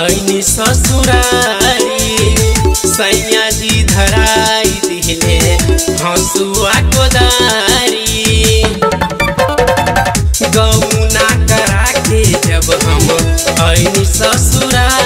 Anne ससुराली सैयाजी धराई दिले हँसुवाको दारी गौना कराके जब हम ऐनी ससुराली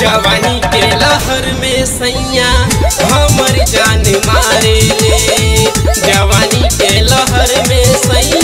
जवानी के लहर में सैया हमर जान मारे ले। जवानी के लहर में सैया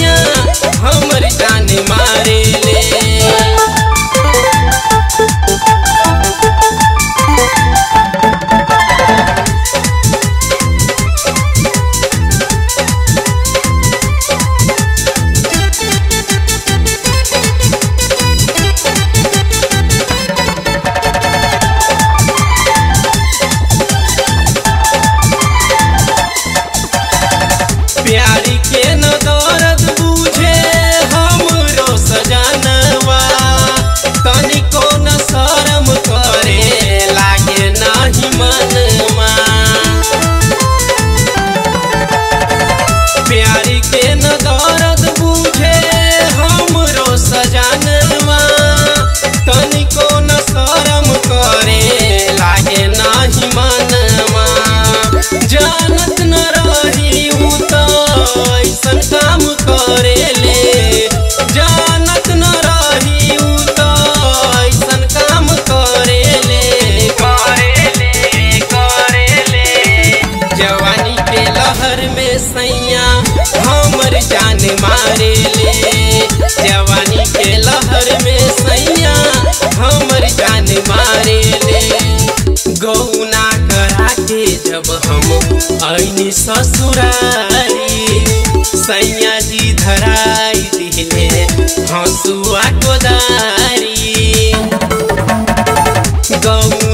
करेले जानत न रही तो ऐसन काम करेले करेले करेले जवानी के लहर में सैया हमर जान मारे ले। जवानी के लहर में सैया हमर जान मारे ले। गौना करा के जब हम आईनी ससुरारी सैया धराई दिले हंसुआ कोदारी। गौना